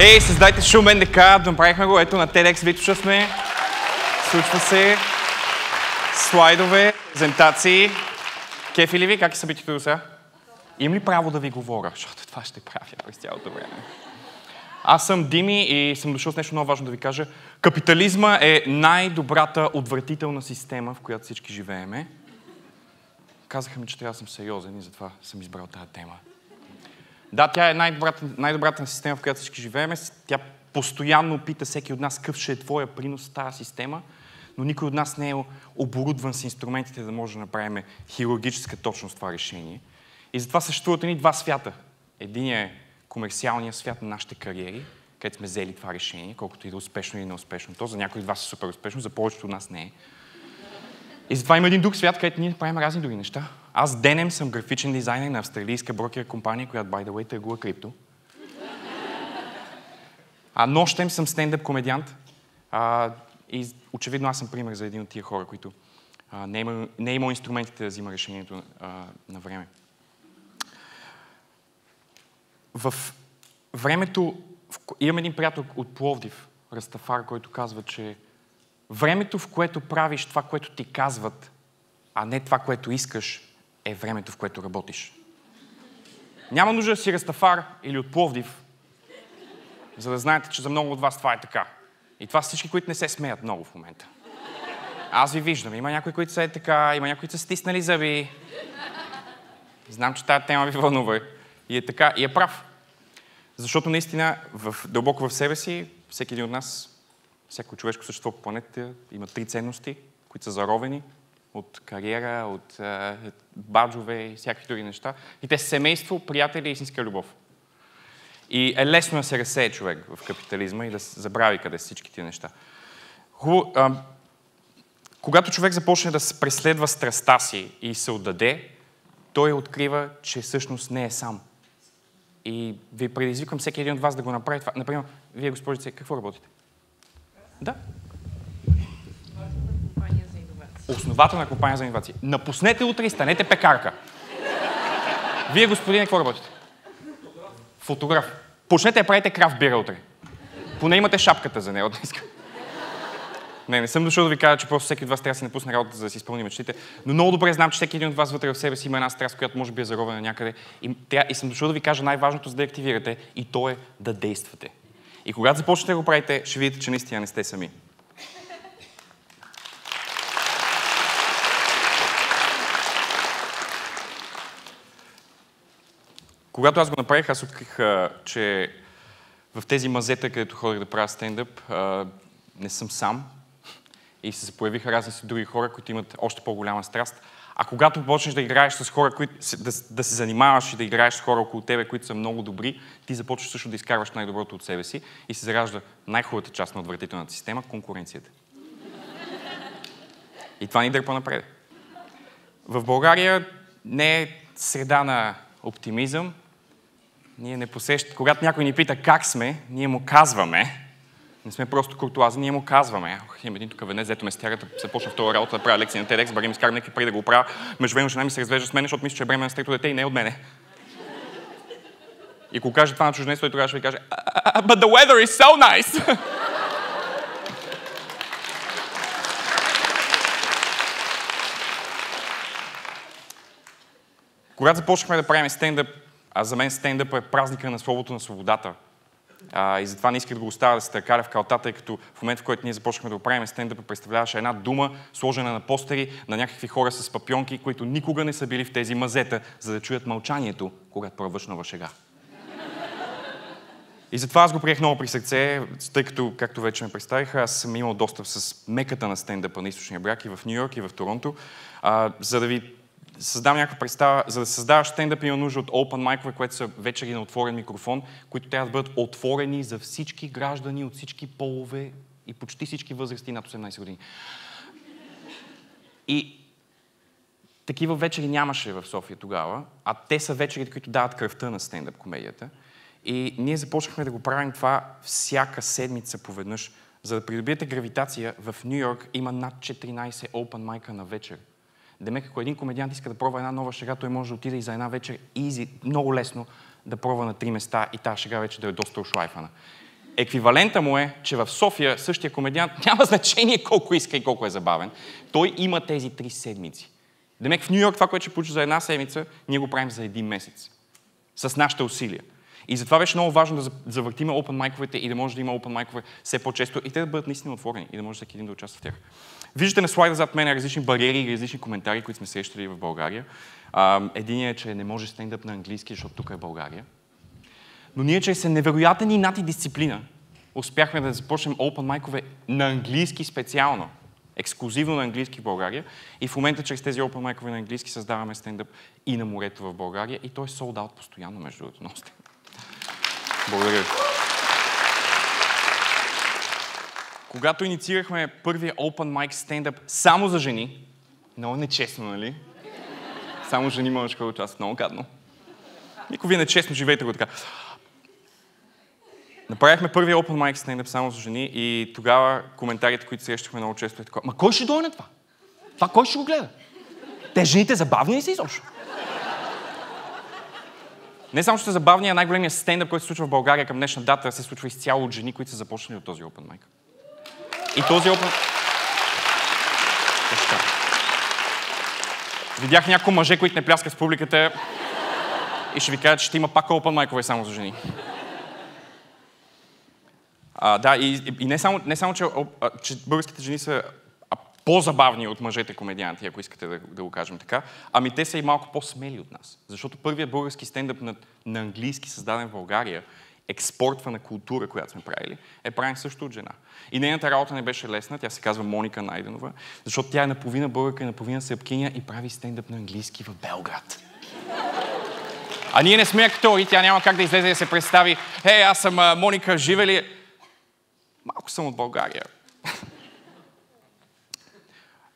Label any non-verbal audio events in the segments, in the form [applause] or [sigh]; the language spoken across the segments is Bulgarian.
Ей, създайте шум НДК, направихме го, ето на TEDx Витуша сме. Случва се. Слайдове, презентации. Кефи ли ви? Как е събитието до сега? Имам ли право да ви говоря? Защото това ще правя през цялото време. Аз съм Дими и съм дошъл с нещо много важно да ви кажа. Капитализма е най-добрата отвратителна система, в която всички живееме. Казаха ми, че трябва да съм сериозен и затова съм избрал тази тема. Да, тя е най-добрата, най-добрата система, в която всички живееме. Тя постоянно пита всеки от нас какъв ще е твоя принос в тази система, но никой от нас не е оборудван с инструментите да може да направим хирургическа точност това решение. И затова съществуват ни два свята. Единият е комерциалния свят на нашите кариери, където сме взели това решение, колкото и да успешно или неуспешно. То за някои от вас е супер успешно, за повечето от нас не е. И затова има един друг свят, където ние правим разни други неща. Аз денем съм графичен дизайнер на австралийска брокер компания, която, by the way, търгува крипто. А нощем съм стендъп комедиант. А, и очевидно аз съм пример за един от тия хора, които а, не, е имал, не е имал инструментите да взима решението а, на време. В времето, в, имам един приятел от Пловдив, Растафар, който казва, че времето, в което правиш това, което ти казват, а не това, което искаш, е времето, в което работиш. Няма нужда да си Растафар или от Пловдив, за да знаете, че за много от вас това е така. И това са всички, които не се смеят много в момента. Аз ви виждам. Има някои, които са е така, има някои, които са стиснали зъби. Знам, че тази тема ви вълнува. И е така, и е прав. Защото наистина, в, дълбоко в себе си, всеки един от нас, всяко човешко същество по планетата има три ценности, които са заровени от кариера, от е, баджове и всякакви други неща. И те са семейство, приятели и истинска любов. И е лесно да се разсее човек в капитализма и да забрави къде са всички тия неща. Хубаво, а, когато човек започне да преследва страста си и се отдаде, той открива, че всъщност не е сам. И ви предизвиквам всеки един от вас да го направи това. Например, вие, госпожице, какво работите? Да. Основател на компания за инновации. Напуснете утре и станете пекарка. Вие, господине, какво работите? Фотограф. Почнете да правите крафт бира утре. Поне имате шапката за нея днес. Не, не съм дошъл да ви кажа, че просто всеки от вас трябва да си напусне работа, за да си изпълни мечтите. Но много добре знам, че всеки един от вас вътре в себе си има една страст, която може би е заровена някъде. И, тя, и съм дошъл да ви кажа най-важното, за да активирате, и то е да действате. И когато започнете да го правите, ще видите, че наистина не сте сами. Когато аз го направих, аз открих, че в тези мазета, където ходих да правя стендъп, не съм сам. И се появиха разни други хора, които имат още по-голяма страст. А когато почнеш да играеш с хора, които, да, да се занимаваш и да играеш с хора около тебе, които са много добри, ти започваш също да изкарваш най-доброто от себе си и се заражда най-хубавата част на отвратителната система конкуренцията. И това ни дърпа напред. В България не е среда на оптимизъм, ние не посещаме. Когато някой ни пита как сме, ние му казваме. Не сме просто куртуази, ние му казваме. Ох, имам един тук вене, взето ме стягата, се почна втора работа да правя лекция на TEDx, бари ми скарам някакви пари да го правя. Между време жена ми се развежда с мен, защото мисля, че е бременна с трето дете и не е от мене. И ако каже това на чужденец, той тогава ще ви каже But the weather is so nice! Когато започнахме да правим стендъп, а за мен стендъп е празника на словото на свободата. А, и затова не исках да го оставя да се търкаля в калтата, тъй като в момента, в който ние започнахме да го правим, стендъпа представляваше една дума, сложена на постери на някакви хора с папионки, които никога не са били в тези мазета, за да чуят мълчанието, когато пробваш нова шега. И затова аз го приех много при сърце, тъй като, както вече ме представих, аз съм имал достъп с меката на стендъпа на източния бряг и в Нью Йорк и в Торонто, а, за да ви създам някаква представа, за да създаваш стендъп има нужда от open майкове, което са вечери на отворен микрофон, които трябва да бъдат отворени за всички граждани от всички полове и почти всички възрасти над 18 години. И такива вечери нямаше в София тогава, а те са вечерите, които дават кръвта на стендъп комедията. И ние започнахме да го правим това всяка седмица поведнъж. За да придобиете гравитация, в Нью Йорк има над 14 open майка на вечер. Демек, ако един комедиант иска да пробва една нова шега, той може да отиде и за една вечер изи, много лесно да пробва на три места и тази шега вече да е доста ошлайфана. еквивалента му е, че в София същия комедиант [laughs] няма значение колко иска и колко е забавен. Той има тези три седмици. Демек в Нью Йорк това, което ще получи за една седмица, ние го правим за един месец. С нашите усилия. И затова беше много важно да завъртиме open майковете и да може да има open майкове все по-често и те да бъдат наистина отворени и да може всеки един да участва в тях. Виждате на слайда зад мен различни бариери и различни коментари, които сме срещали в България. Единият е, че не може стендъп на английски, защото тук е България. Но ние чрез невероятен и дисциплина успяхме да започнем open майкове на английски специално, ексклюзивно на английски в България. И в момента чрез тези open майкове на английски създаваме стендъп и на морето в България. И той е sold постоянно, между другото. Благодаря ви. Когато инициирахме първия Open Mic стендъп само за жени, много нечестно, нали? Само жени мъжка да участват. Много гадно. Никой вие нечестно живеете го така. Направихме първия Open Mic стендъп само за жени и тогава коментарите, които срещахме много често е така. Ма кой ще дойде на това? Това кой ще го гледа? Те жените забавни ли са изобщо? Не само, че са забавни, а най-големият стендъп, който се случва в България към днешна дата, се случва изцяло от жени, които са започнали от този Open Mic. И този Open... Видях някои мъже, които не пляскат в публиката и ще ви кажа, че ще има пак Open майкове само за жени. А, да, и, и не, само, не само че, а, че българските жени са по-забавни от мъжете комедианти, ако искате да, да го кажем така, ами те са и малко по-смели от нас. Защото първият български стендъп на, на английски, създаден в България, експортва на култура, която сме правили, е правен също от жена. И нейната работа не беше лесна, тя се казва Моника Найденова, защото тя е наполовина българка и наполовина сръбкиня и прави стендъп на английски в Белград. А ние не сме актори, тя няма как да излезе и се представи, хей, аз съм Моника, живе ли? Малко съм от България.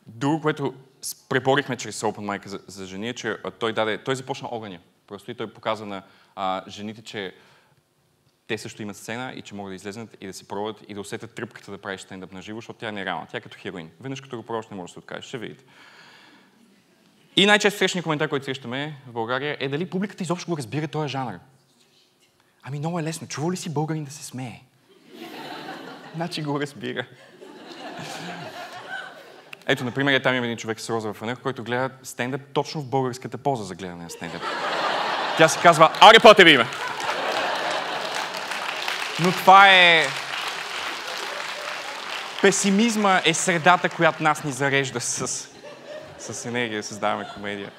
Друго, което преборихме чрез Open Mic за, за жени, е, че той, даде, той започна огъня. Просто и той показа на а, жените, че те също имат сцена и че могат да излезнат и да се пробват и да усетят тръпката да правиш стендъп на живо, защото тя е нереална. Тя е като хероин. Веднъж като го пробваш, не можеш да се откажеш. Ще видите. И най-често срещания коментар, който срещаме в България е дали публиката изобщо го разбира този жанр. Ами много е лесно. Чува ли си българин да се смее? значи го разбира. Ето, например, е там има един човек с розова фанер, който гледа стендъп точно в българската поза за гледане на стендъп. Тя се казва Ари Потер име. Но това е... Песимизма е средата, която нас ни зарежда с, с енергия, да създаваме комедия.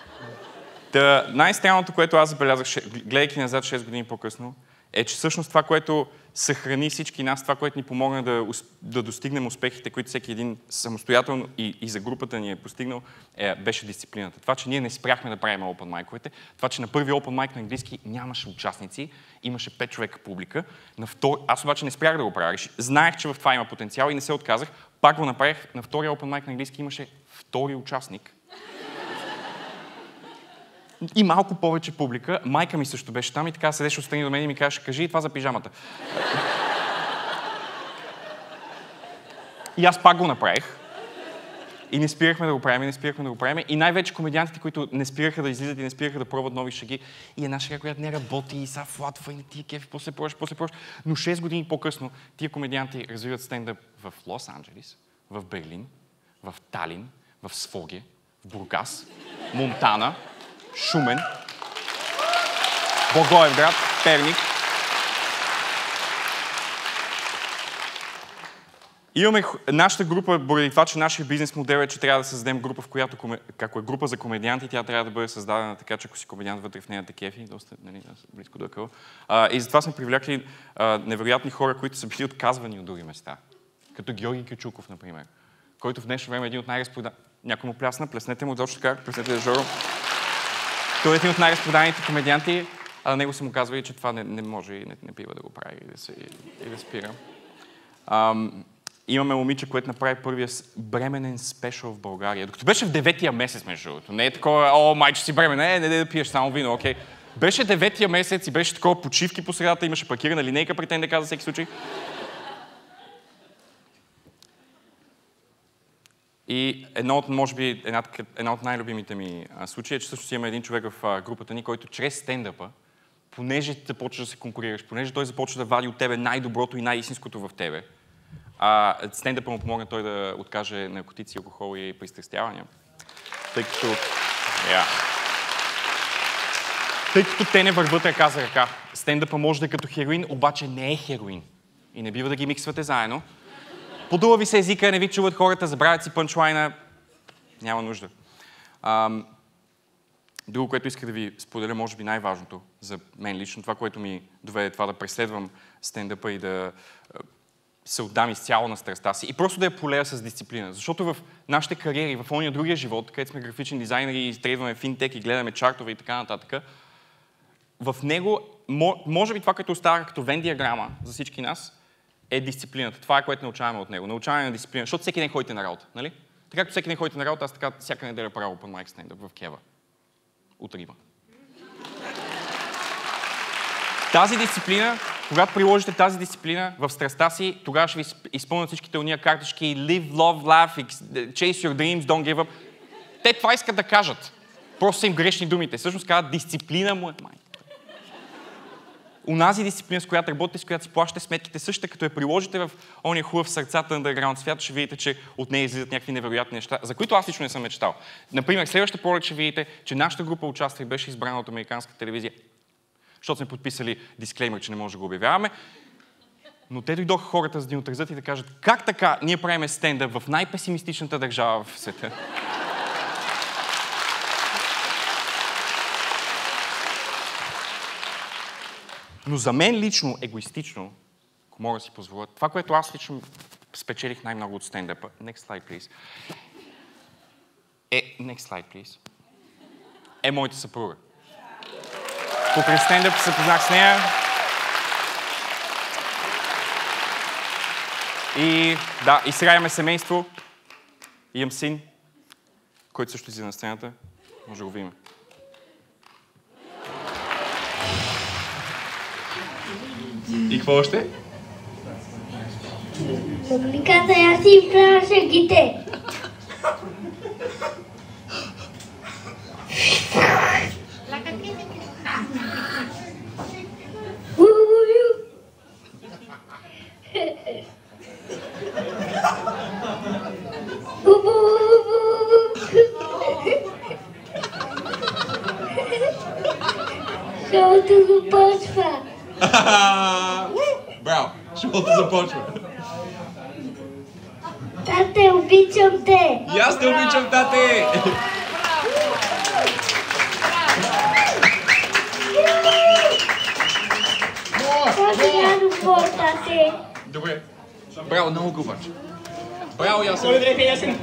Та, най-странното, което аз забелязах, гледайки назад 6 години по-късно, е, че всъщност това, което съхрани всички нас, това, което ни помогна да, да достигнем успехите, които всеки един самостоятелно и, и за групата ни е постигнал, е, беше дисциплината. Това, че ние не спряхме да правим open майковете, това, че на първи open майк на английски нямаше участници, имаше 5 човека публика. На втор... Аз обаче не спрях да го правя. Знаех, че в това има потенциал и не се отказах. Пак го направих. На втория open майк на английски имаше втори участник, и малко повече публика. Майка ми също беше там и така седеше отстрани до мен и ми каже, кажи това за пижамата. и аз пак го направих. И не спирахме да го правим, и не спирахме да го правим. И най-вече комедиантите, които не спираха да излизат и не спираха да пробват нови шаги. И една шега, която не работи, и са флатва, и не ти е кефи, после пробваш, после пробваш. Но 6 години по-късно тия комедианти развиват стендъп в Лос-Анджелис, в Берлин, в Талин, в Своге, в Бургас, Монтана, Шумен, Благоевград, Перник. Имаме нашата група, поради това, че нашия бизнес модел е, че трябва да създадем група, в която, како е група за комедианти, тя трябва да бъде създадена така, че ако си комедиант вътре в нея да кефи, доста нали, близко до къл. и затова сме привлякли а, невероятни хора, които са били отказвани от други места. Като Георги Кючуков, например, който в днешно време е един от най-разпродан... Някой му плясна, плеснете му точно така, плеснете Жоро. Той е един от най-разпроданите комедианти, а на него се му казва и, че това не, не може и не, не бива да го прави и да, се, и, и да спира. Ам, имаме момиче, което направи първия бременен спешъл в България. Докато беше в деветия месец, между другото. Не е такова, о, майче си бремен, не, не, не да пиеш само вино, окей. Беше деветия месец и беше такова почивки по средата, имаше паркирана линейка при ТНДК за всеки случай. И едно от, може би, една, една от най-любимите ми случаи е, че също си има един човек в групата ни, който чрез стендъпа понеже започваш да се конкурираш, понеже той започва да вади от тебе най-доброто и най-истинското в тебе, а стендъпа му помогна той да откаже наркотици, алкохол и пристрастявания. Тъй като... Yeah. Тъй като те не върват ръка за ръка. Стендъпа може да е като хероин, обаче не е хероин. И не бива да ги миксвате заедно. Подува ви се езика, не ви чуват хората, забравят си пънчлайна. Няма нужда. Ам, друго, което исках да ви споделя, може би най-важното за мен лично, това, което ми доведе това да преследвам стендъпа и да се отдам изцяло на страстта си и просто да я полея с дисциплина. Защото в нашите кариери, в ония другия живот, където сме графични дизайнери и изтрейдваме финтек и гледаме чартове и така нататък, в него, може би това, което остава като вен диаграма за всички нас, е дисциплината. Това е което научаваме от него. Научаваме на дисциплина, защото всеки ден ходите на работа, нали? Така както всеки ден ходите на работа, аз така всяка неделя правя по майк стендъп в Кева. От. Тази дисциплина, когато приложите тази дисциплина в страста си, тогава ще ви изпълнят всичките уния картички Live, love, laugh, chase your dreams, don't give up. Те това искат да кажат. Просто са им грешни думите. Всъщност казват дисциплина му е май унази дисциплина, с която работите, с която си плащате сметките, същата като я приложите в ония хубав сърцата на underground свят, ще видите, че от нея излизат някакви невероятни неща, за които аз лично не съм мечтал. Например, следващата пролет ще видите, че нашата група участие беше избрана от американска телевизия, защото сме подписали дисклеймер, че не може да го обявяваме. Но те дойдоха хората за да ни отразят и да кажат, как така ние правиме стендъп в най-песимистичната държава в света. Но за мен лично, егоистично, ако мога да си позволя, това, което аз лично спечелих най-много от стендъпа, next slide, please, е, next slide, please, е моята съпруга. Покрай стендъп се познах с нея. И да, и сега имаме семейство. Имам син, който също излиза на сцената. Може да го видим. И какво още? Публиката я си правя шегите. Шоуто започва. [laughs] Браво! Шоуто започва. Тате, обичам те! И аз те обичам, тате! Добре. Браво, много го обаче. Браво, Ясен.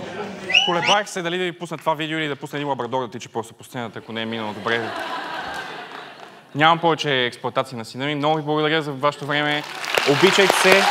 Колебах се дали да ви пусна това видео или да пусна един лабрадор да тича просто по сцената, ако не е минало добре. Нямам повече експлуатация на сина ми. Много ви благодаря за вашето време. Обичайте се.